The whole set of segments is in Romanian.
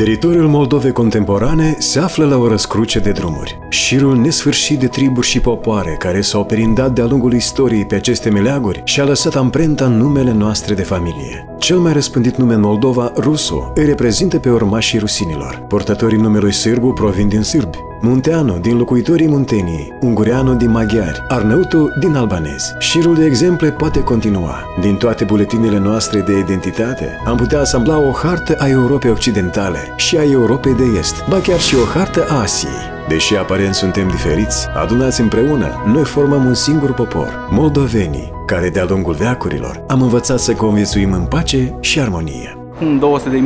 Teritoriul Moldovei contemporane se află la o răscruce de drumuri. Șirul nesfârșit de triburi și popoare care s-au perindat de-a lungul istoriei pe aceste meleaguri și-a lăsat amprenta în numele noastre de familie. Cel mai răspândit nume în Moldova, Rusu, îi reprezintă pe urmașii rusinilor. Portătorii numelui sârbu provin din sârbi, Munteanu din locuitorii Munteniei, Ungureanu din maghiari, Arnăutu din albanezi. Șirul de exemple poate continua. Din toate buletinele noastre de identitate, am putea asambla o hartă a Europei Occidentale și a Europei de Est, ba chiar și o hartă a Asiei. Deși aparent suntem diferiți, adunați împreună, noi formăm un singur popor, moldovenii, care de-a lungul veacurilor am învățat să conviețuim în pace și armonie. În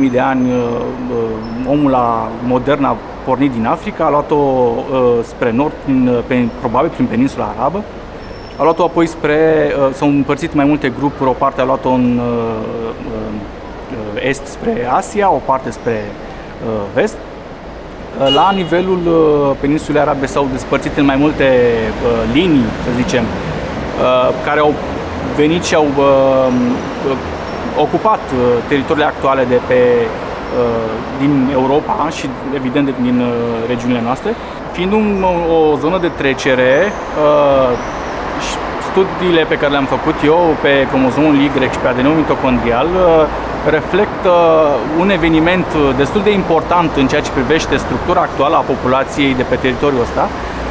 200.000 de ani, uh, uh, omul la modern a pornit din Africa, a luat-o uh, spre nord, prin, pe, probabil prin peninsula arabă, a luat-o apoi spre, s-au împărțit mai multe grupuri, o parte a luat-o în est spre Asia, o parte spre vest. La nivelul peninsulei arabe s-au despărțit în mai multe linii, să zicem, care au venit și au ocupat uh, teritoriile actuale de pe, uh, din Europa și evident din uh, regiunile noastre. Fiind un, o zonă de trecere, studiile pe care le-am făcut eu pe cromozomul Y și pe adeneul mitocondrial reflectă un eveniment destul de important în ceea ce privește structura actuală a populației de pe teritoriul ăsta, Uh,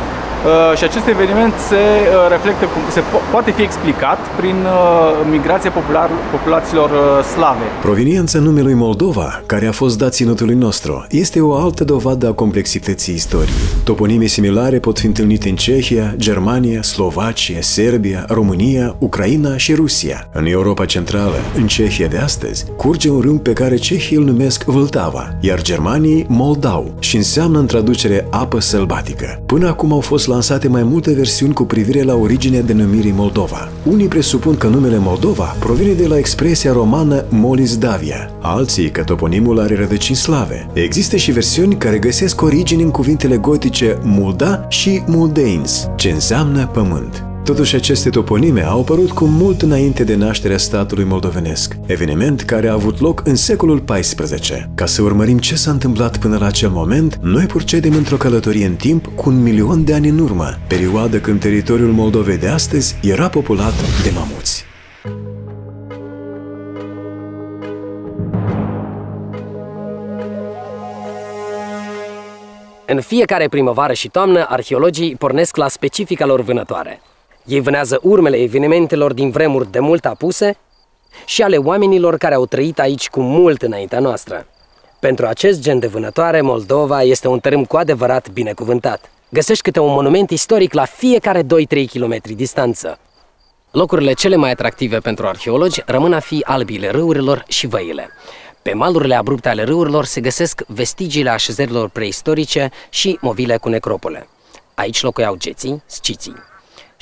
și acest eveniment se uh, reflectă, se po- poate fi explicat prin uh, migrația popular, populațiilor slave. Proveniența numelui Moldova, care a fost dat ținutului nostru, este o altă dovadă a complexității istoriei. Toponime similare pot fi întâlnite în Cehia, Germania, Slovacia, Serbia, România, Ucraina și Rusia. În Europa Centrală, în Cehia de astăzi, curge un rând pe care cehii îl numesc Vâltava, iar germanii Moldau și înseamnă în traducere apă sălbatică. Până acum au fost lansate mai multe versiuni cu privire la originea denumirii Moldova. Unii presupun că numele Moldova provine de la expresia romană Molis Davia, alții că toponimul are rădăcini slave. Există și versiuni care găsesc origini în cuvintele gotice Mulda și Muldeins, ce înseamnă pământ. Totuși, aceste toponime au apărut cu mult înainte de nașterea statului moldovenesc, eveniment care a avut loc în secolul XIV. Ca să urmărim ce s-a întâmplat până la acel moment, noi procedem într-o călătorie în timp cu un milion de ani în urmă, perioadă când teritoriul Moldovei de astăzi era populat de mamuți. În fiecare primăvară și toamnă, arheologii pornesc la specifica lor vânătoare – ei vânează urmele evenimentelor din vremuri de mult apuse și ale oamenilor care au trăit aici cu mult înaintea noastră. Pentru acest gen de vânătoare, Moldova este un tărâm cu adevărat binecuvântat. Găsești câte un monument istoric la fiecare 2-3 km distanță. Locurile cele mai atractive pentru arheologi rămân a fi albile râurilor și văile. Pe malurile abrupte ale râurilor se găsesc vestigiile așezărilor preistorice și movile cu necropole. Aici locuiau geții, sciții.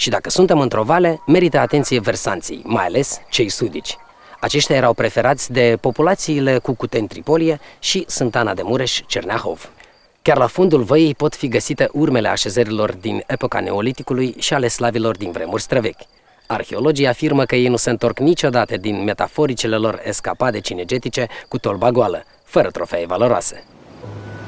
Și dacă suntem într-o vale, merită atenție versanții, mai ales cei sudici. Aceștia erau preferați de populațiile cu Cuten Tripolie și Sântana de Mureș, Cernahov. Chiar la fundul văii pot fi găsite urmele așezărilor din epoca neoliticului și ale slavilor din vremuri străvechi. Arheologii afirmă că ei nu se întorc niciodată din metaforicele lor escapade cinegetice cu tolba goală, fără trofee valoroase.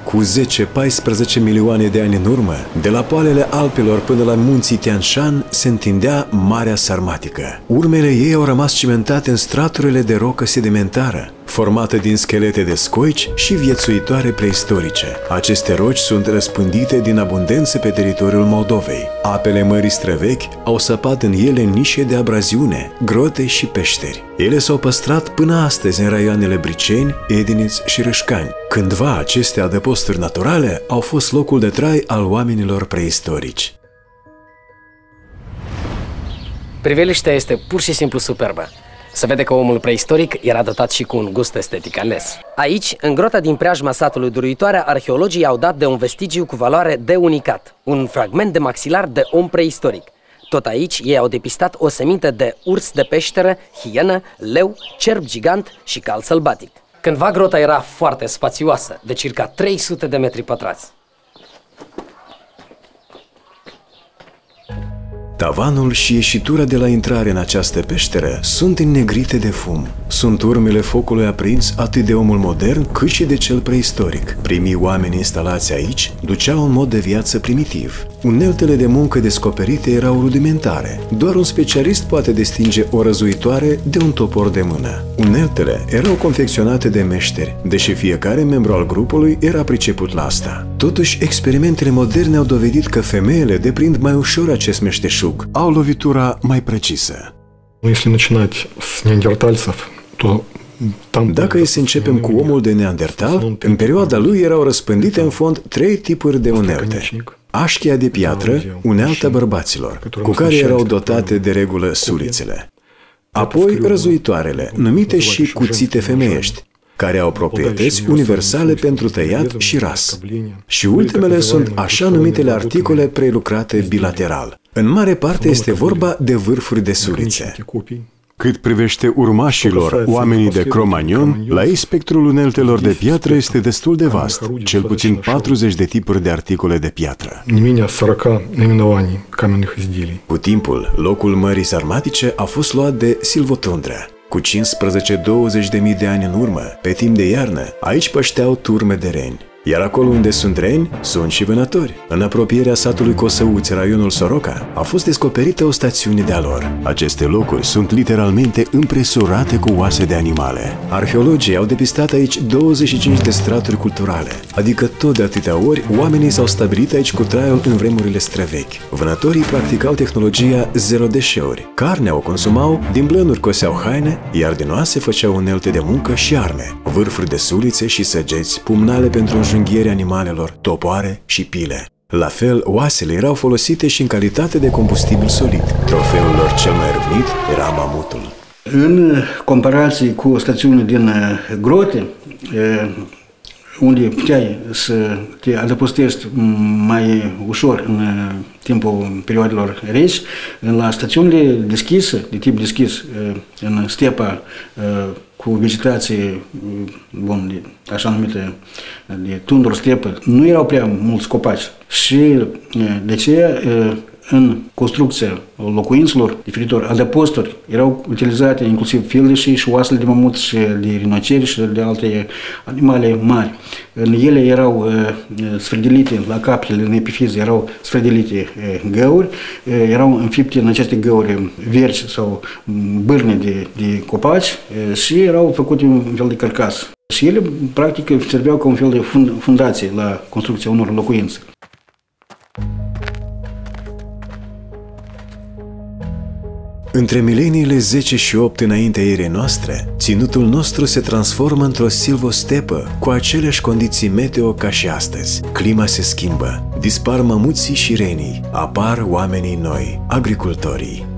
Cu 10-14 milioane de ani în urmă, de la poalele Alpilor până la munții Tian Shan se întindea Marea Sarmatică. Urmele ei au rămas cimentate în straturile de rocă sedimentară, formată din schelete de scoici și viețuitoare preistorice. Aceste roci sunt răspândite din abundență pe teritoriul Moldovei. Apele mării străvechi au săpat în ele nișe de abraziune, grote și peșteri. Ele s-au păstrat până astăzi în raioanele Briceni, Ediniț și Râșcani. Cândva aceste adăposturi naturale au fost locul de trai al oamenilor preistorici. Priveliștea este pur și simplu superbă. Se vede că omul preistoric era dotat și cu un gust estetic ales. Aici, în grota din preajma satului Duruitoare, arheologii au dat de un vestigiu cu valoare de unicat, un fragment de maxilar de om preistoric. Tot aici, ei au depistat o seminte de urs de peșteră, hienă, leu, cerb gigant și cal sălbatic. Cândva grota era foarte spațioasă, de circa 300 de metri pătrați. Tavanul și ieșitura de la intrare în această peșteră sunt înnegrite de fum sunt urmele focului aprins atât de omul modern cât și de cel preistoric. Primii oameni instalați aici duceau un mod de viață primitiv. Uneltele de muncă descoperite erau rudimentare. Doar un specialist poate distinge o răzuitoare de un topor de mână. Uneltele erau confecționate de meșteri, deși fiecare membru al grupului era priceput la asta. Totuși, experimentele moderne au dovedit că femeile deprind mai ușor acest meșteșug, au lovitura mai precisă. Если начинать с неандертальцев, то dacă e să începem cu omul de Neandertal, în perioada lui erau răspândite în fond trei tipuri de unelte. Așchia de piatră, unealta bărbaților, cu care erau dotate de regulă sulițele. Apoi răzuitoarele, numite și cuțite femeiești, care au proprietăți universale pentru tăiat și ras. Și ultimele sunt așa numitele articole prelucrate bilateral. În mare parte este vorba de vârfuri de sulițe. Cât privește urmașilor, oamenii de Cromagnon, la ei spectrul uneltelor de piatră este destul de vast, cel puțin 40 de tipuri de articole de piatră. Cu timpul, locul Mării Sarmatice a fost luat de silvotundre. Cu 15-20 de mii de ani în urmă, pe timp de iarnă, aici pășteau turme de reni. Iar acolo unde sunt reni, sunt și vânători. În apropierea satului Cosăuți, raionul Soroca, a fost descoperită o stațiune de-a lor. Aceste locuri sunt literalmente împresurate cu oase de animale. Arheologii au depistat aici 25 de straturi culturale, adică tot de atâtea ori oamenii s-au stabilit aici cu traiul în vremurile străvechi. Vânătorii practicau tehnologia zero deșeuri. Carnea o consumau, din blănuri coseau haine, iar din oase făceau unelte de muncă și arme, vârfuri de sulițe și săgeți, pumnale pentru înjunghiere animalelor, topoare și pile. La fel, oasele erau folosite și în calitate de combustibil solid. Trofeul lor cel mai râvnit era mamutul. În comparație cu stațiunile din grote, unde puteai să te adăpostești mai ușor în timpul perioadelor reci, la stațiunile deschise, de tip deschis, în stepa cu vegetație, bun, de, așa numită, de tundru stepă, nu erau prea mulți copaci. Și de ce în construcția locuințelor diferitor adăposturi erau utilizate inclusiv fildeșii și oasele de mamut și de rinoceri și de alte animale mari. În ele erau uh, sfredelite la capele, în epifize erau sfredelite uh, găuri, uh, erau înfipte în aceste găuri verzi sau bârne de, de copaci uh, și erau făcute un fel de carcas. Și ele, practic, serveau ca un fel de fundație la construcția unor locuințe. Între mileniile 10 și 8 înaintea erei noastre, ținutul nostru se transformă într-o silvostepă cu aceleași condiții meteo ca și astăzi. Clima se schimbă, dispar mamuții și renii, apar oamenii noi, agricultorii.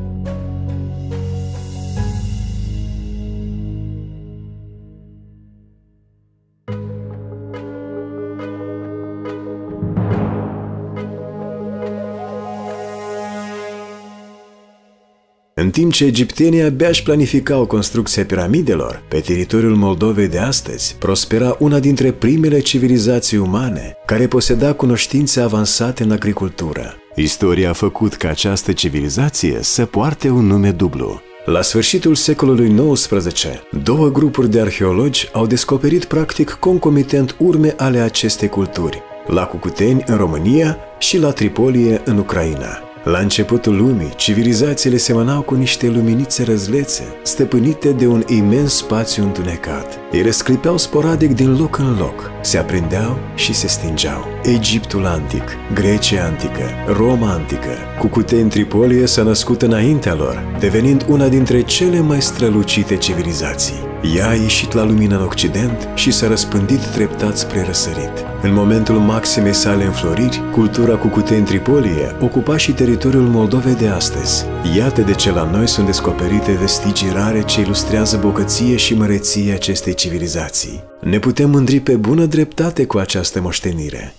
În timp ce egiptenii abia își planificau construcția piramidelor, pe teritoriul Moldovei de astăzi prospera una dintre primele civilizații umane care poseda cunoștințe avansate în agricultură. Istoria a făcut ca această civilizație să poarte un nume dublu. La sfârșitul secolului XIX, două grupuri de arheologi au descoperit practic concomitent urme ale acestei culturi, la Cucuteni în România și la Tripolie în Ucraina. La începutul lumii, civilizațiile semănau cu niște luminițe răzlețe, stăpânite de un imens spațiu întunecat. Ele sclipeau sporadic din loc în loc, se aprindeau și se stingeau. Egiptul antic, Grecia antică, Roma antică, Cucuteni Tripolie s-a născut înaintea lor, devenind una dintre cele mai strălucite civilizații. Ea a ieșit la lumină în Occident și s-a răspândit treptat spre răsărit. În momentul maximei sale înfloriri, cultura Cucuteni Tripolie ocupa și teritoriul Moldovei de astăzi. Iată de ce la noi sunt descoperite vestigii rare ce ilustrează bogăție și măreție acestei civilizații. Ne putem mândri pe bună dreptate cu această moștenire.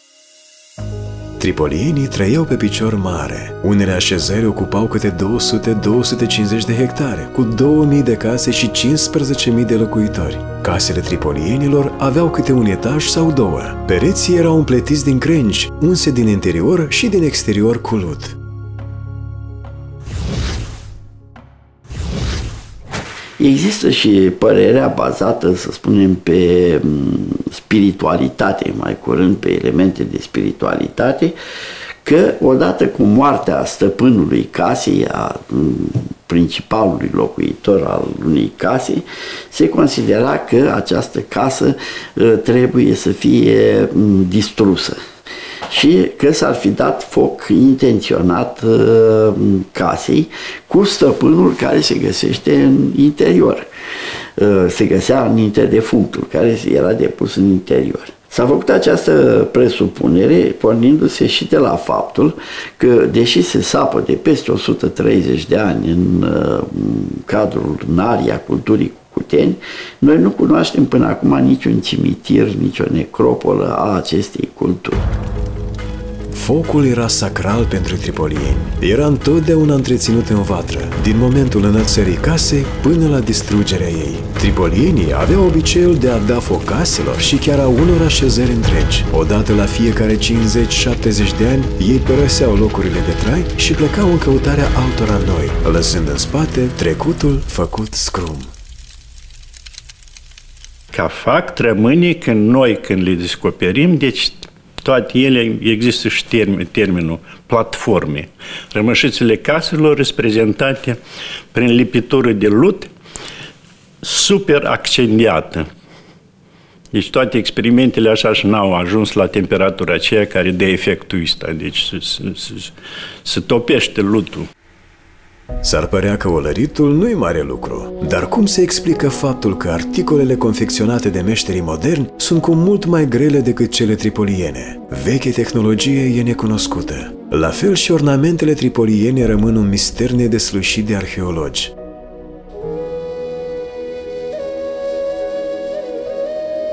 Tripolienii trăiau pe picior mare. Unele așezări ocupau câte 200-250 de hectare, cu 2000 de case și 15.000 de locuitori. Casele tripolienilor aveau câte un etaj sau două. Pereții erau împletiți din crengi, unse din interior și din exterior cu lut. Există și părerea bazată, să spunem, pe spiritualitate, mai curând pe elemente de spiritualitate, că odată cu moartea stăpânului casei, a principalului locuitor al unei case, se considera că această casă ă, trebuie să fie distrusă și că s-ar fi dat foc intenționat ă, casei cu stăpânul care se găsește în interior. Ă, se găsea în interior defunctul care era depus în interior. S-a făcut această presupunere pornindu-se și de la faptul că, deși se sapă de peste 130 de ani în uh, cadrul naria culturii Cuteni, noi nu cunoaștem până acum niciun cimitir, nicio necropolă a acestei culturi. Focul era sacral pentru tripolieni. Era întotdeauna întreținut în vatră, din momentul înălțării casei până la distrugerea ei. Tripolienii aveau obiceiul de a da foc caselor și chiar a unor așezări întregi. Odată la fiecare 50-70 de ani, ei părăseau locurile de trai și plecau în căutarea altora noi, lăsând în spate trecutul făcut scrum. Ca fapt rămâne când noi, când le descoperim, deci toate ele există și termen, termenul platforme. Rămășițele caselor reprezentate prin lipitură de lut super accendiată. Deci toate experimentele așa și n-au ajuns la temperatura aceea care dă efectul ăsta. Deci se, se, se, se topește lutul. S-ar părea că olăritul nu-i mare lucru, dar cum se explică faptul că articolele confecționate de meșterii moderni sunt cu mult mai grele decât cele tripoliene? Veche tehnologie e necunoscută. La fel și ornamentele tripoliene rămân un mister nedeslușit de arheologi.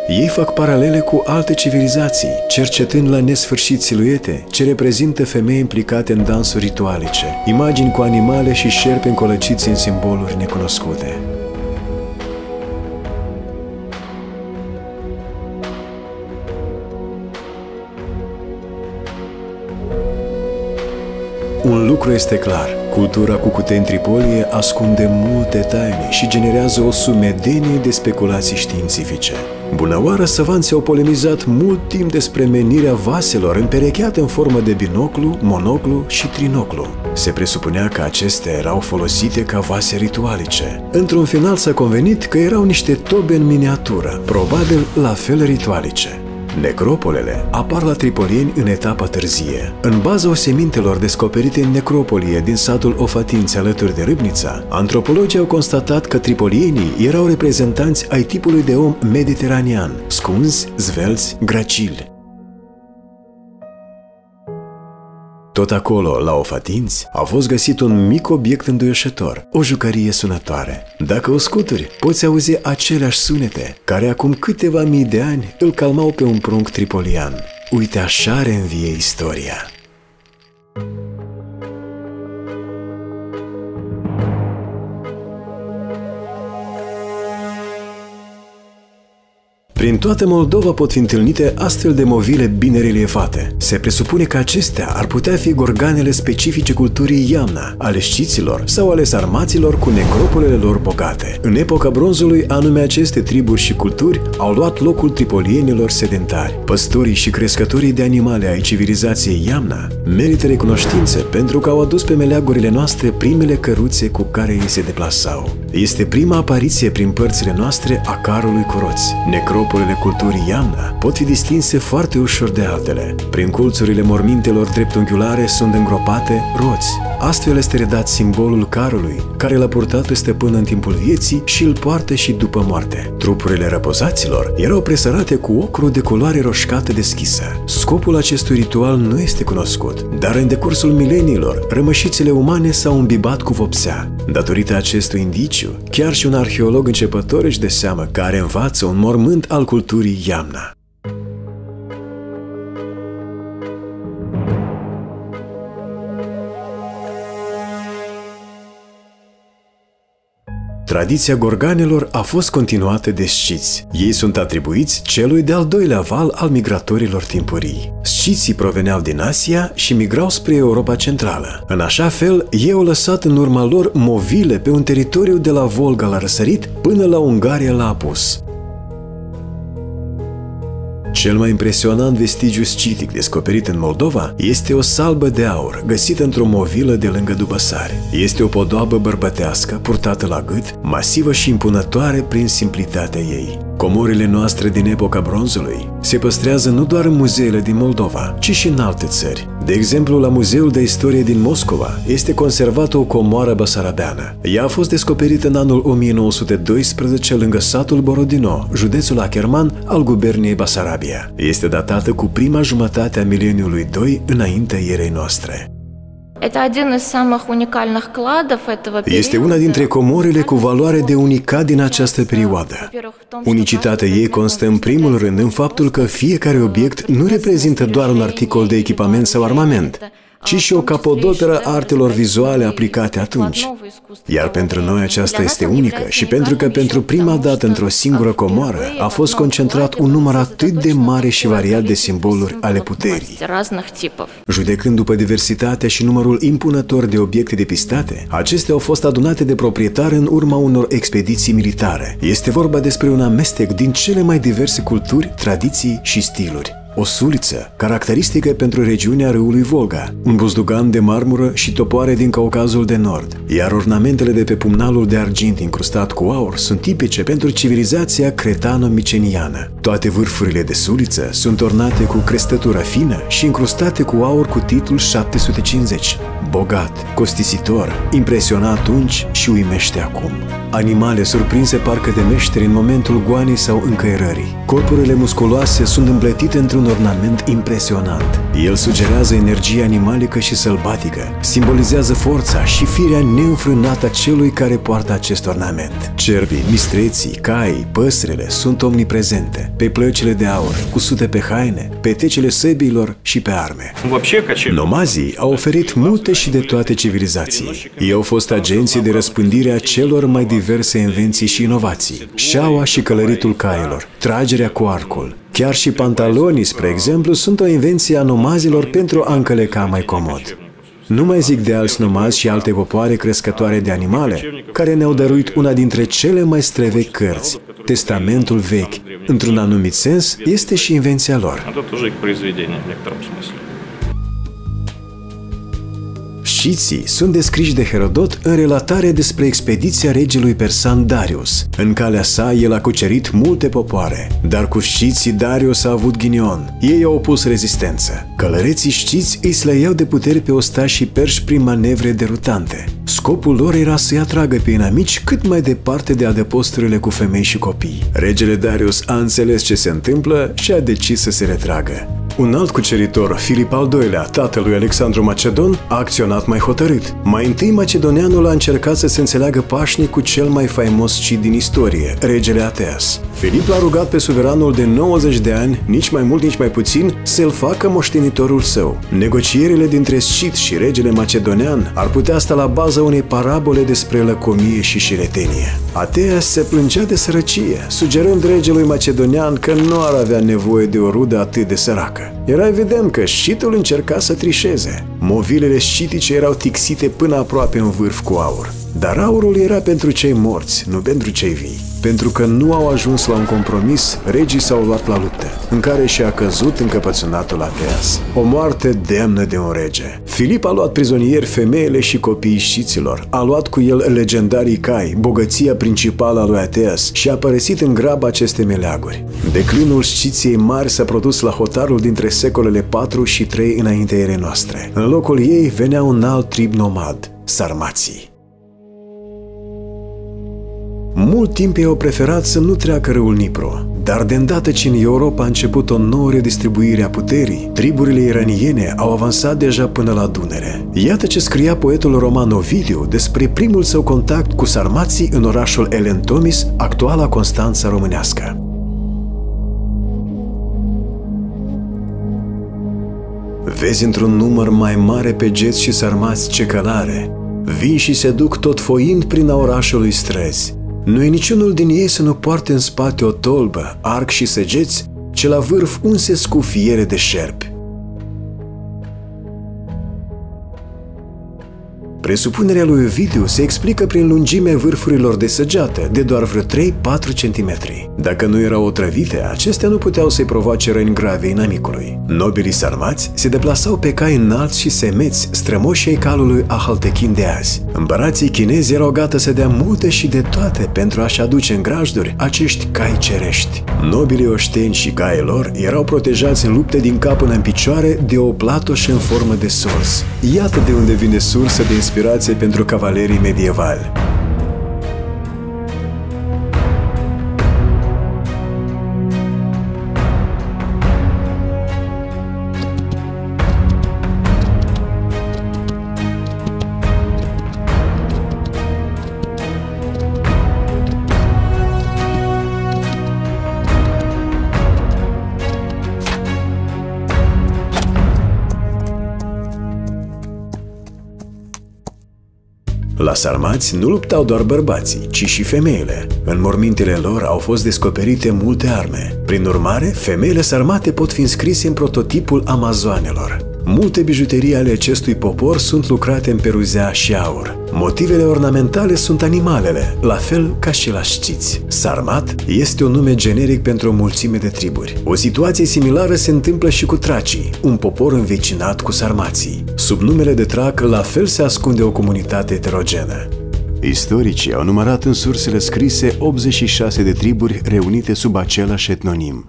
Ei fac paralele cu alte civilizații, cercetând la nesfârșit siluete ce reprezintă femei implicate în dansuri ritualice, imagini cu animale și șerpi încolăciți în simboluri necunoscute. Un lucru este clar, cultura cucuteni Tripolie ascunde multe taine și generează o sumedenie de speculații științifice. Bunăoară, savanții au polemizat mult timp despre menirea vaselor împerecheate în formă de binoclu, monoclu și trinoclu. Se presupunea că acestea erau folosite ca vase ritualice. Într-un final s-a convenit că erau niște tobe în miniatură, probabil la fel ritualice. Necropolele apar la Tripolieni în etapa târzie. În baza osemintelor descoperite în necropolie din satul Ofatinți alături de Râbnița, antropologii au constatat că tripolienii erau reprezentanți ai tipului de om mediteranean, scunzi, zvelți, gracili. Tot acolo, la Ofatinți, a fost găsit un mic obiect înduioșător, o jucărie sunătoare. Dacă o scuturi, poți auzi aceleași sunete, care acum câteva mii de ani îl calmau pe un prunc tripolian. Uite așa reînvie istoria. Prin toată Moldova pot fi întâlnite astfel de movile bine reliefate. Se presupune că acestea ar putea fi gorganele specifice culturii Iamna, ale sciților sau ale sarmaților cu necropolele lor bogate. În epoca bronzului, anume aceste triburi și culturi au luat locul tripolienilor sedentari. Păstorii și crescătorii de animale ai civilizației Iamna merită recunoștință pentru că au adus pe meleagurile noastre primele căruțe cu care ei se deplasau. Este prima apariție prin părțile noastre a carului cu roți. Necropolile culturii Iamna pot fi distinse foarte ușor de altele. Prin culțurile mormintelor dreptunghiulare sunt îngropate roți. Astfel este redat simbolul carului, care l-a purtat pe stăpân în timpul vieții și îl poartă și după moarte. Trupurile răposaților erau presărate cu ocru de culoare roșcată deschisă. Scopul acestui ritual nu este cunoscut, dar în decursul mileniilor, rămășițele umane s-au îmbibat cu vopsea. Datorită acestui indiciu, chiar și un arheolog începător își de seamă care învață un mormânt al culturii Iamna. Tradiția gorganelor a fost continuată de sciți. Ei sunt atribuiți celui de-al doilea val al migratorilor timpurii. Sciții proveneau din Asia și migrau spre Europa Centrală. În așa fel, ei au lăsat în urma lor movile pe un teritoriu de la Volga la răsărit până la Ungaria la apus. Cel mai impresionant vestigiu scitic descoperit în Moldova este o salbă de aur găsită într-o movilă de lângă Dubăsare. Este o podoabă bărbătească purtată la gât, masivă și impunătoare prin simplitatea ei. Comorile noastre din epoca bronzului se păstrează nu doar în muzeele din Moldova, ci și în alte țări. De exemplu, la Muzeul de Istorie din Moscova este conservată o comoară basarabeană. Ea a fost descoperită în anul 1912 lângă satul Borodino, județul Acherman al guberniei Basarabia. Este datată cu prima jumătate a mileniului 2 înaintea erei noastre. Este una dintre comorile cu valoare de unicat din această perioadă. Unicitatea ei constă în primul rând în faptul că fiecare obiect nu reprezintă doar un articol de echipament sau armament, ci și o capodoperă artelor vizuale aplicate atunci. Iar pentru noi aceasta este unică și pentru că pentru prima dată într-o singură comoară a fost concentrat un număr atât de mare și variat de simboluri ale puterii. Judecând după diversitatea și numărul impunător de obiecte depistate, acestea au fost adunate de proprietar în urma unor expediții militare. Este vorba despre un amestec din cele mai diverse culturi, tradiții și stiluri o suliță, caracteristică pentru regiunea râului Volga, un buzdugan de marmură și topoare din Caucazul de Nord, iar ornamentele de pe pumnalul de argint incrustat cu aur sunt tipice pentru civilizația cretano-miceniană. Toate vârfurile de suliță sunt ornate cu crestătură fină și incrustate cu aur cu titlul 750. Bogat, costisitor, impresiona atunci și uimește acum. Animale surprinse parcă de meșteri în momentul goanei sau încăierării. Corpurile musculoase sunt împletite într-un ornament impresionant. El sugerează energie animalică și sălbatică, simbolizează forța și firea neînfrânată a celui care poartă acest ornament. Cerbii, mistreții, caii, păsările sunt omniprezente, pe plăcile de aur, cusute pe haine, pe tecele săbiilor și pe arme. Nomazii au oferit multe și de toate civilizații. Ei au fost agenții de răspândire a celor mai diverse invenții și inovații. Șaua și călăritul cailor, tragerea cu arcul, Chiar și pantalonii, spre exemplu, sunt o invenție a nomazilor pentru a încăleca mai comod. Nu mai zic de alți nomazi și alte popoare crescătoare de animale, care ne-au dăruit una dintre cele mai străvechi cărți, Testamentul Vechi. Într-un anumit sens, este și invenția lor. Sciții sunt descriși de Herodot în relatare despre expediția regelui persan Darius. În calea sa, el a cucerit multe popoare, dar cu sciții Darius a avut ghinion. Ei au opus rezistență. Călăreții știți îi slăiau de puteri pe ostașii perși prin manevre derutante. Scopul lor era să-i atragă pe inamici cât mai departe de adăposturile cu femei și copii. Regele Darius a înțeles ce se întâmplă și a decis să se retragă. Un alt cuceritor, Filip al II-lea, tatălui Alexandru Macedon, a acționat mai hotărât. Mai întâi, macedonianul a încercat să se înțeleagă pașnic cu cel mai faimos cid din istorie, regele Ateas. Filip l-a rugat pe suveranul de 90 de ani, nici mai mult, nici mai puțin, să-l facă moștenitorul său. Negocierile dintre Scit și regele macedonian ar putea sta la baza unei parabole despre lăcomie și șiretenie. Ateas se plângea de sărăcie, sugerând regelui macedonian că nu ar avea nevoie de o rudă atât de săracă. Era evident că șitul încerca să trișeze. Movilele șitice erau tixite până aproape în vârf cu aur. Dar aurul era pentru cei morți, nu pentru cei vii. Pentru că nu au ajuns la un compromis, regii s-au luat la luptă, în care și-a căzut încăpățânatul Ateas. O moarte demnă de un rege. Filip a luat prizonieri femeile și copiii șiților, a luat cu el legendarii cai, bogăția principală a lui Ateas și a părăsit în grab aceste meleaguri. Declinul sciției mari s-a produs la hotarul dintre secolele 4 și 3 înaintea erei noastre. În locul ei venea un alt trib nomad, sarmații. Mult timp ei au preferat să nu treacă râul Nipro, dar de îndată ce în Europa a început o nouă redistribuire a puterii, triburile iraniene au avansat deja până la Dunăre. Iată ce scria poetul roman Ovidiu despre primul său contact cu sarmații în orașul Elentomis, actuala Constanța românească. Vezi într-un număr mai mare pe geți și sarmați ce călare, vin și se duc tot foind prin a orașului străzi, Nu e niciunul din ei să nu poarte în spate o tolbă, arc și săgeți, ce la vârf unse cu fiere de șerpi. Presupunerea lui Ovidiu se explică prin lungimea vârfurilor de săgeată, de doar vreo 3-4 cm. Dacă nu erau otrăvite, acestea nu puteau să-i provoace răni grave inamicului. Nobilii sarmați se deplasau pe cai înalți și semeți, strămoșii ai calului Ahaltechin de azi. Împărații chinezi erau gata să dea multe și de toate pentru a-și aduce în grajduri acești cai cerești. Nobilii oșteni și caii lor erau protejați în lupte din cap până în picioare de o platoșă în formă de surs. Iată de unde vine sursă de inspirație inspirație pentru cavalerii medievali. La sarmați nu luptau doar bărbații, ci și femeile. În mormintele lor au fost descoperite multe arme. Prin urmare, femeile sarmate pot fi înscrise în prototipul amazoanelor. Multe bijuterii ale acestui popor sunt lucrate în peruzea și aur. Motivele ornamentale sunt animalele, la fel ca și la știți. Sarmat este un nume generic pentru o mulțime de triburi. O situație similară se întâmplă și cu tracii, un popor învecinat cu sarmații. Sub numele de trac, la fel se ascunde o comunitate heterogenă. Istoricii au numărat în sursele scrise 86 de triburi reunite sub același etnonim.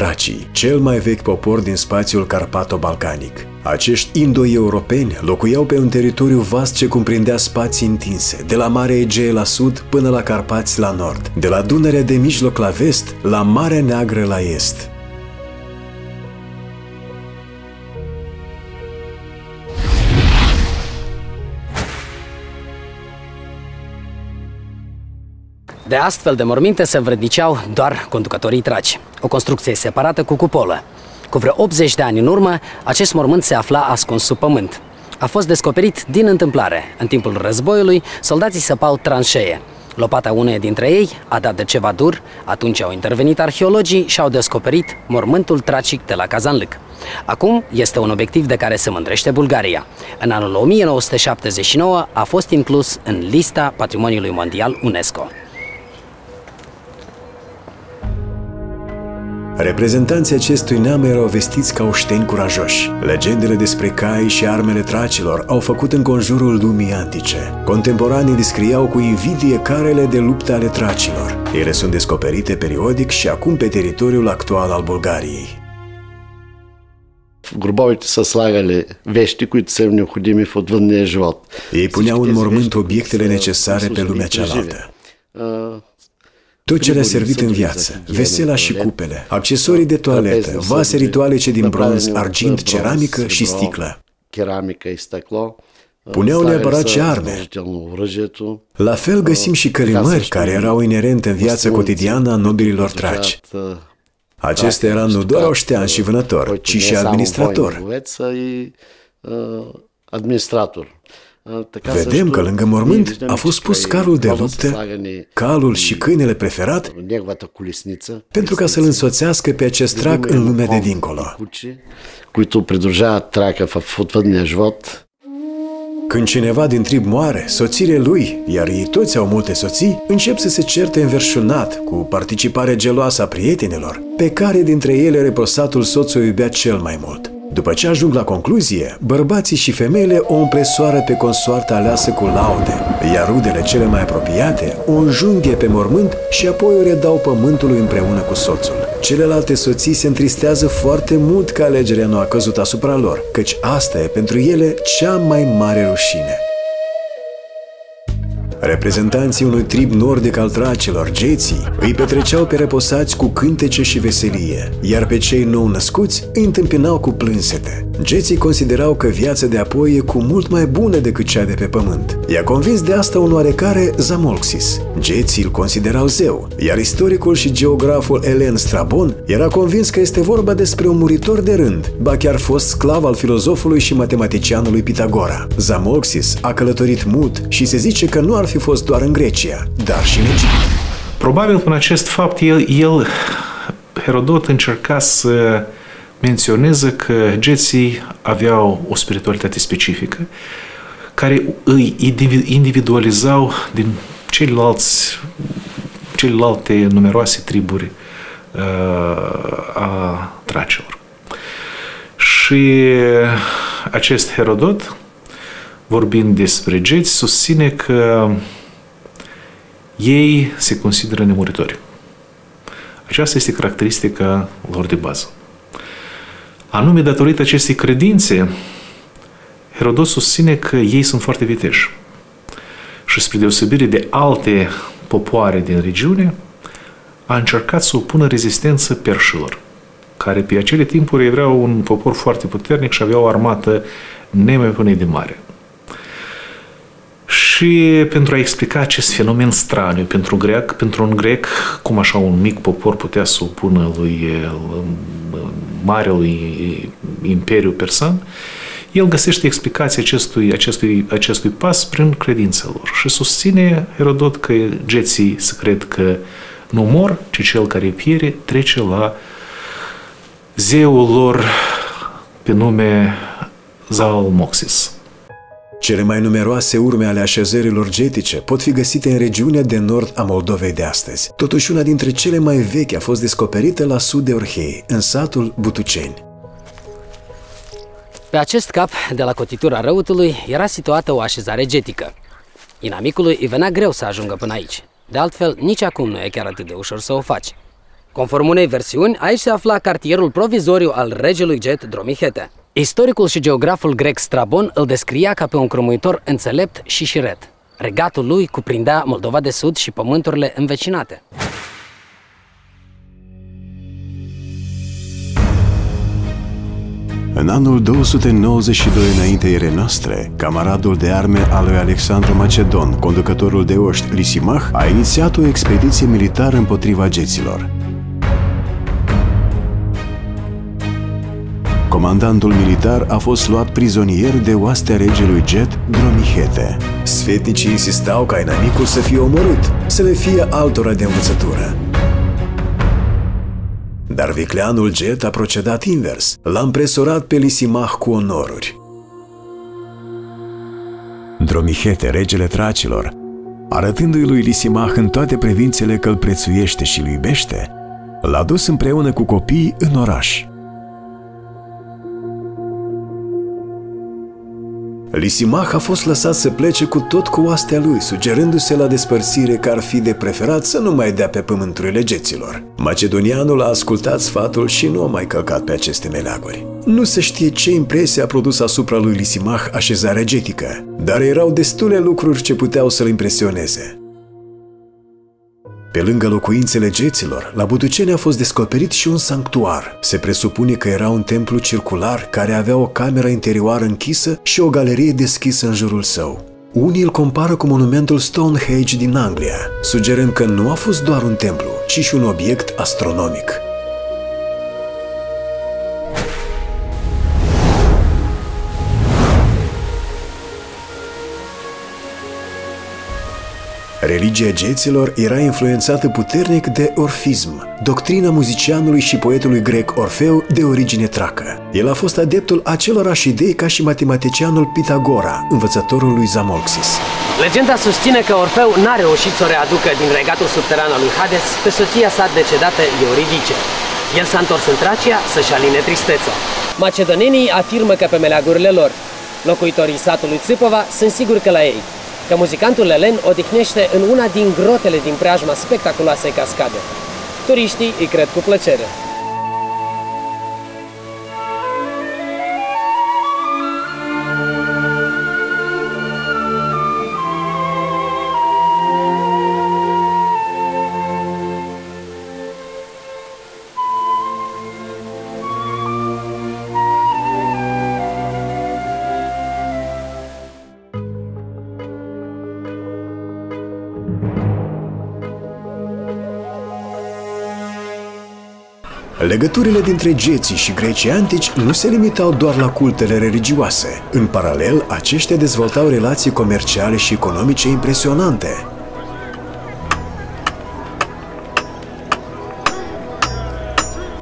Tracii, cel mai vechi popor din spațiul carpato-balcanic. Acești indo-europeni locuiau pe un teritoriu vast ce cuprindea spații întinse, de la Marea Egee la sud până la Carpați la nord, de la Dunărea de mijloc la vest la Marea Neagră la est. De astfel de morminte se învredniceau doar conducătorii traci, o construcție separată cu cupolă. Cu vreo 80 de ani în urmă, acest mormânt se afla ascuns sub pământ. A fost descoperit din întâmplare. În timpul războiului, soldații săpau tranșee. Lopata uneia dintre ei a dat de ceva dur, atunci au intervenit arheologii și au descoperit mormântul tracic de la Kazanlâc. Acum este un obiectiv de care se mândrește Bulgaria. În anul 1979 a fost inclus în lista Patrimoniului Mondial UNESCO. Reprezentanții acestui neam erau vestiți ca oșteni curajoși. Legendele despre cai și armele tracilor au făcut în conjurul lumii antice. Contemporanii descriau cu invidie carele de luptă ale tracilor. Ele sunt descoperite periodic și acum pe teritoriul actual al Bulgariei. Гробовите са слагали вещи, които са необходими в отвъдния живот. Ei puneau în mormânt obiectele necesare pe lumea cealaltă. Tot ce le-a servit în viață, vesela și cupele, accesorii de toaletă, vase ritualice din bronz, argint, ceramică și sticlă. Ceramică și sticlă. Puneau neapărat și arme. La fel găsim și călimări care erau inerente în viața cotidiană a nobililor traci. Acesta era nu doar oștean și vânător, ci și administrator. Administrator. Vedem că lângă mormânt a fost pus calul de luptă, calul și câinele preferat, pentru ca să-l însoțească pe acest trac în lumea de dincolo. Când cineva din trib moare, soțiile lui, iar ei toți au multe soții, încep să se certe înverșunat, cu participare geloasă a prietenilor, pe care dintre ele reprosatul soț iubea cel mai mult. După ce ajung la concluzie, bărbații și femeile o împresoară pe consoarta aleasă cu laude, iar rudele cele mai apropiate o înjunghe pe mormânt și apoi o redau pământului împreună cu soțul. Celelalte soții se întristează foarte mult că alegerea nu a căzut asupra lor, căci asta e pentru ele cea mai mare rușine. Reprezentanții unui trib nordic al tracilor, geții, îi petreceau pe reposați cu cântece și veselie, iar pe cei nou născuți îi întâmpinau cu plânsete. Geții considerau că viața de apoi e cu mult mai bună decât cea de pe pământ. I-a convins de asta un oarecare Zamolxis. Geții îl considerau zeu, iar istoricul și geograful Elen Strabon era convins că este vorba despre un muritor de rând, ba chiar fost sclav al filozofului și matematicianului Pitagora. Zamolxis a călătorit mut și se zice că nu ar fi fost doar în Grecia, dar și în Egipt. Probabil prin acest fapt el, el Herodot încerca să menționeze că geții aveau o spiritualitate specifică care îi individualizau din ceilalți, celelalte numeroase triburi uh, a tracilor. Și acest Herodot, vorbind despre geți, susține că ei se consideră nemuritori. Aceasta este caracteristica lor de bază. Anume, datorită acestei credințe, Herodot susține că ei sunt foarte viteși. Și spre deosebire de alte popoare din regiune, a încercat să opună rezistență perșilor, care pe acele timpuri erau un popor foarte puternic și aveau o armată nemaipomenit de mare. Și pentru a explica acest fenomen straniu pentru grec, pentru un grec, cum așa un mic popor putea să opună lui marelui imperiu persan, el găsește explicația acestui, acestui, acestui pas prin credința lor și susține Herodot că geții să cred că nu mor, ci cel care piere trece la zeul lor pe nume Zalmoxis. Cele mai numeroase urme ale așezărilor getice pot fi găsite în regiunea de nord a Moldovei de astăzi. Totuși, una dintre cele mai vechi a fost descoperită la sud de Orhei, în satul Butuceni. Pe acest cap, de la cotitura răutului, era situată o așezare getică. Inamicului îi venea greu să ajungă până aici. De altfel, nici acum nu e chiar atât de ușor să o faci. Conform unei versiuni, aici se afla cartierul provizoriu al regelui Get Dromihete. Istoricul și geograful grec Strabon îl descria ca pe un cromuitor înțelept și șiret. Regatul lui cuprindea Moldova de Sud și pământurile învecinate. În anul 292 înainte ere noastre, camaradul de arme al lui Alexandru Macedon, conducătorul de oști Lisimach, a inițiat o expediție militară împotriva geților. Comandantul militar a fost luat prizonier de oastea regelui Jet Dromihete. Sfetnicii insistau ca inamicul să fie omorât, să le fie altora de învățătură. Dar vicleanul Jet a procedat invers. L-a împresurat pe Lisimach cu onoruri. Dromihete, regele tracilor, arătându-i lui Lisimach în toate privințele că îl prețuiește și îl iubește, l-a dus împreună cu copiii în oraș. Lisimach a fost lăsat să plece cu tot cu oastea lui, sugerându-se la despărțire că ar fi de preferat să nu mai dea pe pământurile geților. Macedonianul a ascultat sfatul și nu a mai călcat pe aceste meleaguri. Nu se știe ce impresie a produs asupra lui Lisimach așezarea getică, dar erau destule lucruri ce puteau să-l impresioneze. Pe lângă locuințele geților, la Buduceni a fost descoperit și un sanctuar. Se presupune că era un templu circular care avea o cameră interioară închisă și o galerie deschisă în jurul său. Unii îl compară cu monumentul Stonehenge din Anglia, sugerând că nu a fost doar un templu, ci și un obiect astronomic. Religia geților era influențată puternic de orfism, doctrina muzicianului și poetului grec Orfeu de origine tracă. El a fost adeptul acelorași idei ca și matematicianul Pitagora, învățătorul lui Zamolxis. Legenda susține că Orfeu n-a reușit să o readucă din regatul subteran al lui Hades pe soția sa decedată Euridice. El s-a întors în Tracia să-și aline tristețea. Macedonenii afirmă că pe meleagurile lor, locuitorii satului Țipova sunt siguri că la ei, că muzicantul Elen odihnește în una din grotele din preajma spectaculoasei cascade. Turiștii îi cred cu plăcere. Legăturile dintre geții și grecii antici nu se limitau doar la cultele religioase. În paralel, aceștia dezvoltau relații comerciale și economice impresionante.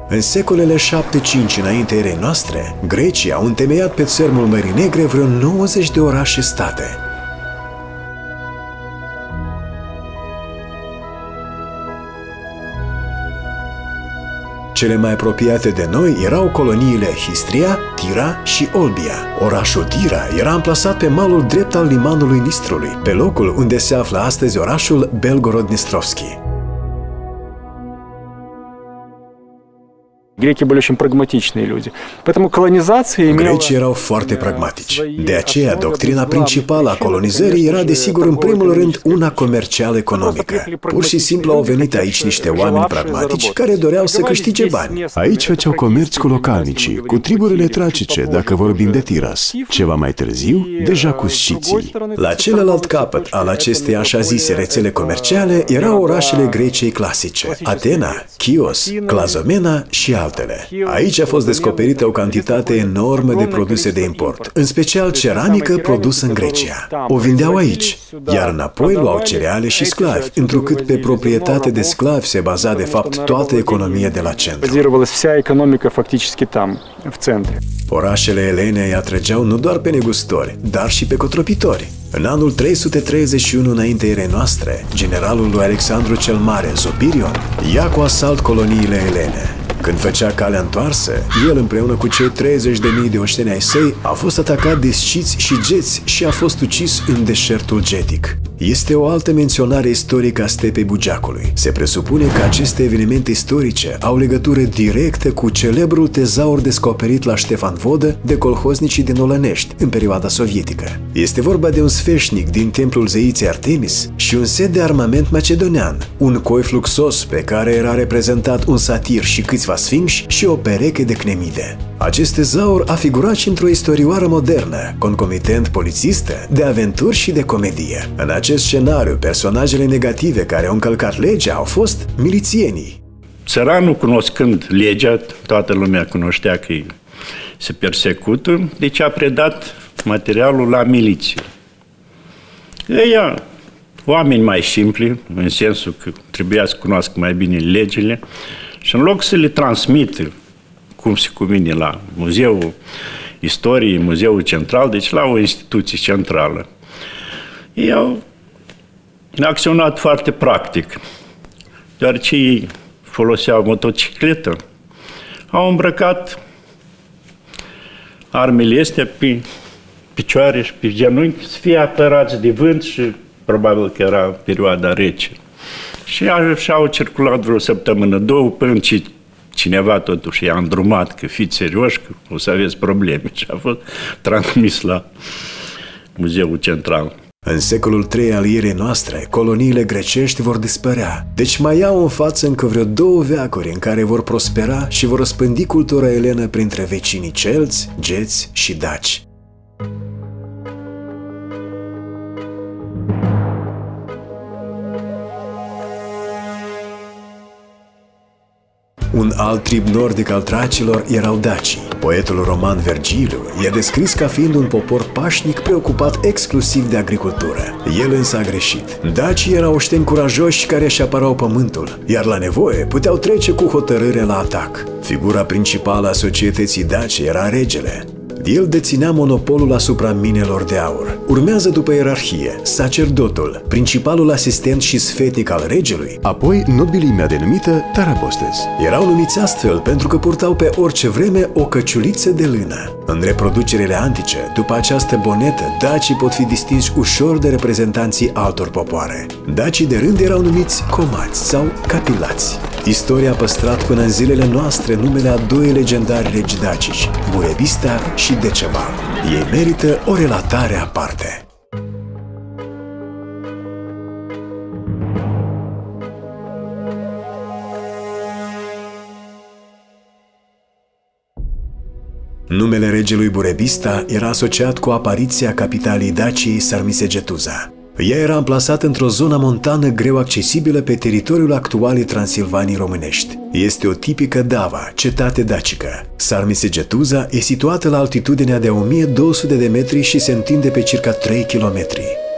În secolele 7-5 înainte erei noastre, grecii au întemeiat pe țărmul Mării Negre vreo 90 de orașe-state. Cele mai apropiate de noi erau coloniile Histria, Tira și Olbia. Orașul Tira era amplasat pe malul drept al limanului Nistrului, pe locul unde se află astăzi orașul Belgorod-Dnistrovski. Греки были очень прагматичные люди. Поэтому колонизация имела... Grecii erau foarte pragmatici. De aceea, doctrina principală a colonizării era, desigur, în primul rând, una comercial-economică. Pur și simplu au venit aici niște oameni pragmatici care doreau să câștige bani. Aici făceau comerț cu localnicii, cu triburile tracice, dacă vorbim de Tiras. Ceva mai târziu, deja cu sciții. La celălalt capăt al acestei așa zise rețele comerciale erau orașele Greciei clasice, Atena, Chios, Clazomena și altele altele. Aici a fost descoperită o cantitate enormă de produse de import, în special ceramică produsă în Grecia. O vindeau aici, iar înapoi luau cereale și sclavi, întrucât pe proprietate de sclavi se baza de fapt toată economia de la centru. Orașele elene îi atrăgeau nu doar pe negustori, dar și pe cotropitori. În anul 331 înainte erei noastre, generalul lui Alexandru cel Mare, Zopirion, ia cu asalt coloniile elene. Când făcea calea întoarsă, el împreună cu cei 30.000 de oșteni ai săi a fost atacat de sciți și geți și a fost ucis în deșertul getic. Este o altă menționare istorică a stepei Bugeacului. Se presupune că aceste evenimente istorice au legătură directă cu celebrul tezaur descoperit la Ștefan Vodă de colhoznicii din Olănești în perioada sovietică. Este vorba de un sfeșnic din templul zeiței Artemis și un set de armament macedonean, un coi fluxos pe care era reprezentat un satir și câțiva sfinși și o pereche de cnemide. Acest tezaur a figurat și într-o istorioară modernă, concomitent polițistă, de aventuri și de comedie. În acest scenariu, personajele negative care au încălcat legea au fost milițienii. Țăranul, cunoscând legea, toată lumea cunoștea că se persecută, deci a predat materialul la miliție. Ea, oameni mai simpli, în sensul că trebuia să cunoască mai bine legile, și în loc să le transmită cum se cuvine la Muzeul Istoriei, Muzeul Central, deci la o instituție centrală. Ei au acționat foarte practic, deoarece ei foloseau motocicletă, au îmbrăcat armele astea pe picioare și pe genunchi să fie apărați de vânt și probabil că era perioada rece. Și așa au circulat vreo săptămână, două, până ce cineva totuși i-a îndrumat că fiți serioși, că o să aveți probleme. Și a fost transmis la Muzeul Central. În secolul III al ierei noastre, coloniile grecești vor dispărea, deci mai iau în față încă vreo două veacuri în care vor prospera și vor răspândi cultura elenă printre vecinii celți, geți și daci. Un alt trib nordic al tracilor erau dacii. Poetul roman Vergiliu i-a descris ca fiind un popor pașnic preocupat exclusiv de agricultură. El însă a greșit. Dacii erau oșteni curajoși care își apărau pământul, iar la nevoie puteau trece cu hotărâre la atac. Figura principală a societății daci era regele. El deținea monopolul asupra minelor de aur. Urmează după ierarhie sacerdotul, principalul asistent și sfetic al regelui, apoi nobilimea denumită Tarabostes. Erau numiți astfel pentru că purtau pe orice vreme o căciuliță de lână. În reproducerile antice, după această bonetă, dacii pot fi distinși ușor de reprezentanții altor popoare. Dacii de rând erau numiți comați sau capilați. Istoria a păstrat până în zilele noastre numele a doi legendari regi dacici, Burebista și Decebal. Ei merită o relatare aparte. Numele regelui Burebista era asociat cu apariția capitalii Daciei Sarmisegetuza. Ea era amplasată într-o zonă montană greu accesibilă pe teritoriul actualei Transilvanii românești. Este o tipică dava, cetate dacică. Sarmisegetuza e situată la altitudinea de 1200 de metri și se întinde pe circa 3 kilometri.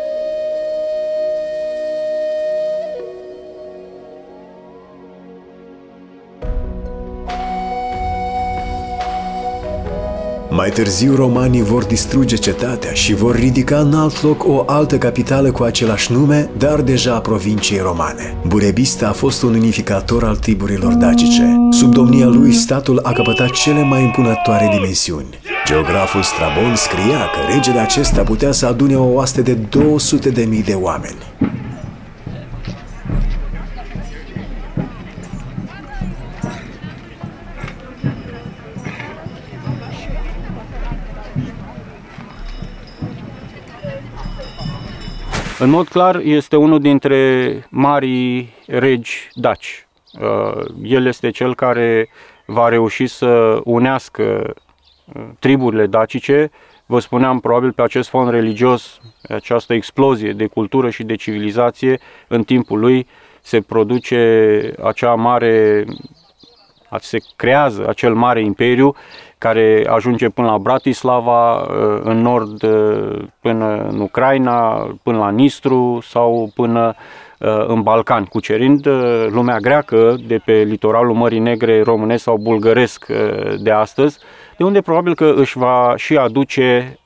Mai târziu romanii vor distruge cetatea și vor ridica în alt loc o altă capitală cu același nume, dar deja a provinciei romane. Burebista a fost un unificator al triburilor dacice. Sub domnia lui, statul a căpătat cele mai impunătoare dimensiuni. Geograful Strabon scria că regele acesta putea să adune o oaste de 200.000 de oameni. În mod clar, este unul dintre marii regi daci. Uh, el este cel care va reuși să unească uh, triburile dacice. Vă spuneam, probabil pe acest fond religios, această explozie de cultură și de civilizație, în timpul lui se produce acea mare, se creează acel mare imperiu care ajunge până la Bratislava, uh, în nord uh, până în Ucraina, până la Nistru sau până uh, în Balcan, cucerind lumea greacă de pe litoralul Mării Negre românesc sau bulgăresc de astăzi, de unde probabil că își va și aduce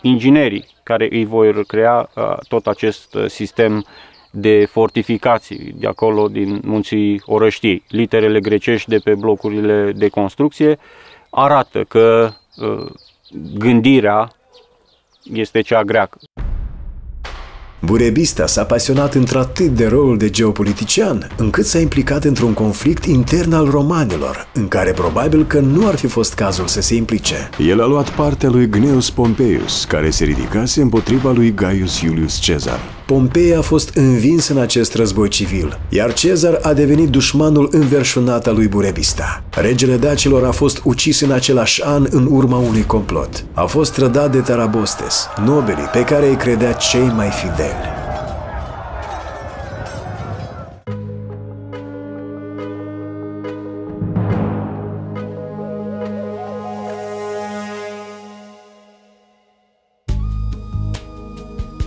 inginerii care îi vor crea tot acest sistem de fortificații de acolo din munții Orăștii. Literele grecești de pe blocurile de construcție arată că uh, gândirea este cea greacă. Burebista s-a pasionat într-atât de rolul de geopolitician, încât s-a implicat într-un conflict intern al romanilor, în care probabil că nu ar fi fost cazul să se implice. El a luat partea lui Gneus Pompeius, care se ridicase împotriva lui Gaius Iulius Cezar. Pompei a fost învins în acest război civil, iar Cezar a devenit dușmanul înverșunat al lui Burebista. Regele dacilor a fost ucis în același an în urma unui complot. A fost trădat de Tarabostes, nobelii pe care îi credea cei mai fideli.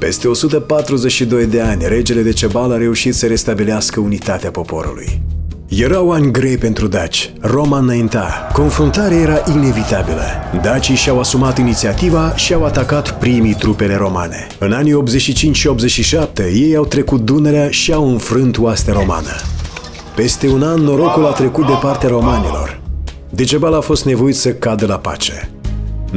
Peste 142 de ani, regele de Cebal a reușit să restabilească unitatea poporului. Erau ani grei pentru daci. Roma înainta. Confruntarea era inevitabilă. Dacii și-au asumat inițiativa și au atacat primii trupele romane. În anii 85 și 87, ei au trecut Dunărea și au înfrânt oastea romană. Peste un an, norocul a trecut de partea romanilor. Decebal a fost nevoit să cadă la pace.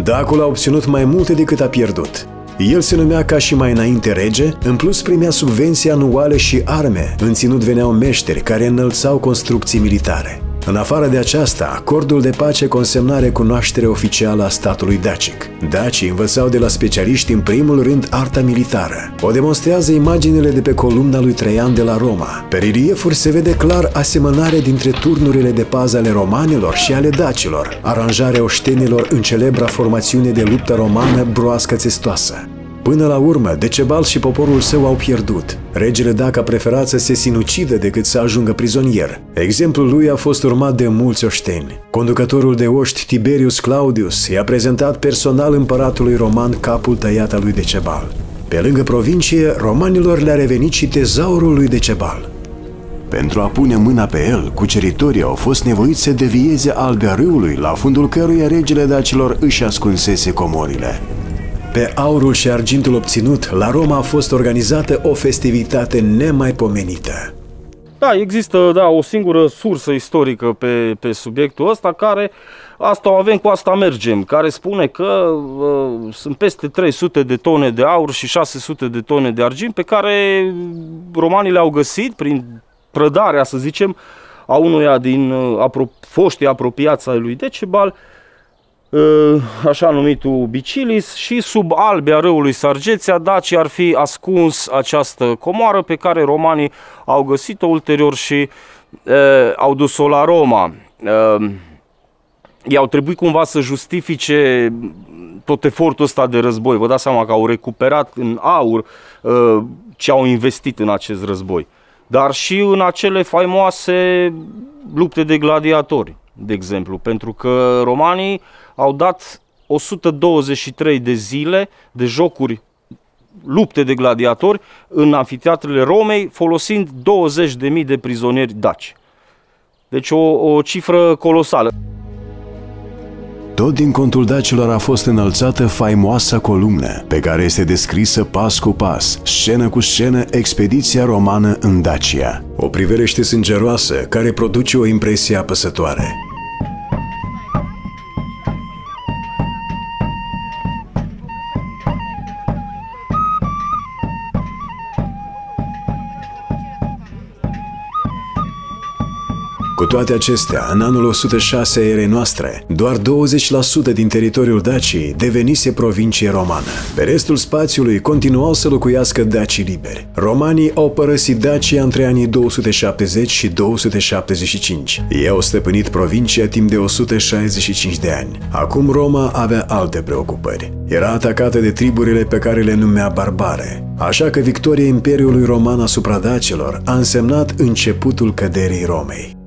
Dacul a obținut mai multe decât a pierdut. El se numea ca și mai înainte rege, în plus primea subvenții anuale și arme. În ținut veneau meșteri care înălțau construcții militare. În afară de aceasta, acordul de pace consemna recunoaștere oficială a statului dacic. Dacii învățau de la specialiști în primul rând arta militară. O demonstrează imaginele de pe columna lui Traian de la Roma. Pe reliefuri se vede clar asemănare dintre turnurile de pază ale romanilor și ale dacilor, aranjarea oștenilor în celebra formațiune de luptă romană broască țestoasă. Până la urmă, Decebal și poporul său au pierdut. Regele Dac a preferat să se sinucidă decât să ajungă prizonier. Exemplul lui a fost urmat de mulți oșteni. Conducătorul de oști Tiberius Claudius i-a prezentat personal împăratului roman capul tăiat al lui Decebal. Pe lângă provincie, romanilor le-a revenit și tezaurul lui Decebal. Pentru a pune mâna pe el, cuceritorii au fost nevoiți să devieze albea râului, la fundul căruia regele dacilor își ascunsese comorile. Pe aurul și argintul obținut, la Roma a fost organizată o festivitate nemaipomenită. Da, există da, o singură sursă istorică pe, pe subiectul ăsta care asta o avem, cu asta mergem, care spune că uh, sunt peste 300 de tone de aur și 600 de tone de argint pe care romanii le-au găsit prin prădarea, să zicem, a unuia din uh, apro- foștii apropiați ai lui Decebal, uh, Ă, așa numitul Bicilis și sub albea râului Sargeția, Daci ar fi ascuns această comoară pe care romanii au găsit-o ulterior și uh, au dus-o la Roma. Uh, i-au trebuit cumva să justifice tot efortul ăsta de război. Vă dați seama că au recuperat în aur uh, ce au investit în acest război. Dar și în acele faimoase lupte de gladiatori, de exemplu, pentru că romanii au dat 123 de zile de jocuri lupte de gladiatori în anfiteatrele Romei, folosind 20.000 de prizonieri daci. Deci o, o cifră colosală. Tot din contul dacilor a fost înălțată faimoasa columnă, pe care este descrisă pas cu pas, scenă cu scenă, expediția romană în Dacia. O priverește sângeroasă care produce o impresie apăsătoare. Toate acestea, în anul 106 erei noastre, doar 20% din teritoriul Daciei devenise provincie romană. Pe restul spațiului continuau să locuiască dacii liberi. Romanii au părăsit Dacia între anii 270 și 275. Ei au stăpânit provincia timp de 165 de ani. Acum Roma avea alte preocupări. Era atacată de triburile pe care le numea barbare. Așa că victoria Imperiului Roman asupra dacilor a însemnat începutul căderii Romei.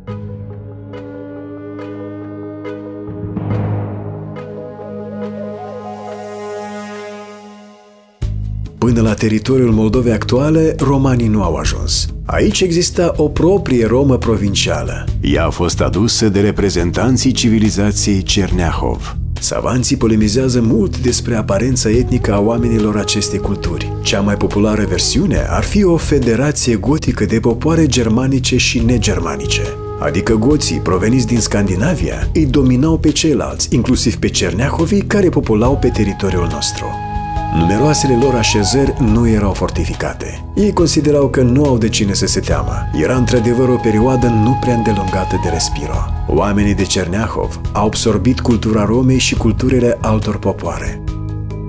Până la teritoriul Moldovei actuale, romanii nu au ajuns. Aici exista o proprie Romă provincială. Ea a fost adusă de reprezentanții civilizației Cerneahov. Savanții polemizează mult despre aparența etnică a oamenilor acestei culturi. Cea mai populară versiune ar fi o federație gotică de popoare germanice și negermanice adică goții proveniți din Scandinavia, îi dominau pe ceilalți, inclusiv pe cerneahovii care populau pe teritoriul nostru. Numeroasele lor așezări nu erau fortificate. Ei considerau că nu au de cine să se teamă. Era într-adevăr o perioadă nu prea îndelungată de respiro. Oamenii de Cerneahov au absorbit cultura Romei și culturile altor popoare.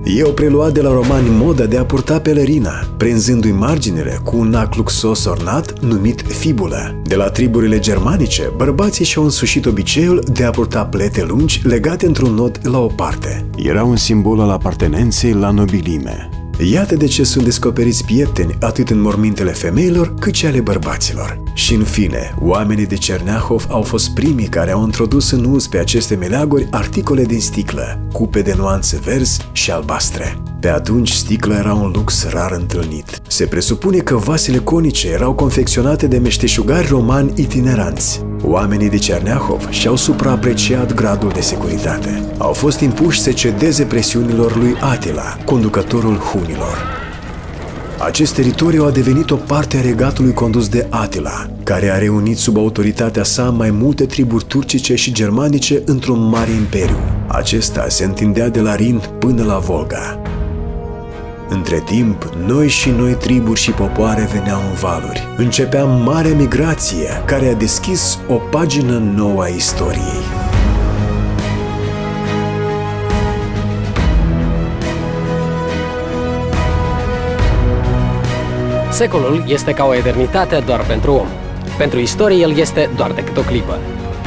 Ei au preluat de la romani moda de a purta pelerina, prinzându-i marginile cu un nac luxos ornat numit fibulă. De la triburile germanice, bărbații și-au însușit obiceiul de a purta plete lungi legate într-un nod la o parte. Era un simbol al apartenenței la nobilime. Iată de ce sunt descoperiți piepteni atât în mormintele femeilor cât și ale bărbaților. Și în fine, oamenii de Cerneahov au fost primii care au introdus în uz pe aceste meleaguri articole din sticlă, cupe de nuanțe verzi și albastre. Pe atunci, sticla era un lux rar întâlnit. Se presupune că vasele conice erau confecționate de meșteșugari romani itineranți. Oamenii de Cerneahov și-au supraapreciat gradul de securitate. Au fost impuși să cedeze presiunilor lui Atila, conducătorul hunilor. Acest teritoriu a devenit o parte a regatului condus de Atila, care a reunit sub autoritatea sa mai multe triburi turcice și germanice într-un mare imperiu. Acesta se întindea de la Rin până la Volga. Între timp, noi și noi triburi și popoare veneau în valuri. Începea marea migrație care a deschis o pagină nouă a istoriei. Secolul este ca o eternitate doar pentru om. Pentru istorie el este doar decât o clipă.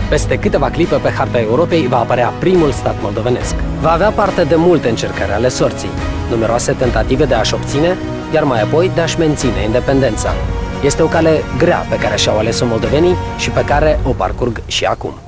Peste câteva clipe pe harta Europei va apărea primul stat moldovenesc. Va avea parte de multe încercări ale sorții, numeroase tentative de a-și obține, iar mai apoi de a-și menține independența. Este o cale grea pe care și-au ales-o moldovenii și pe care o parcurg și acum.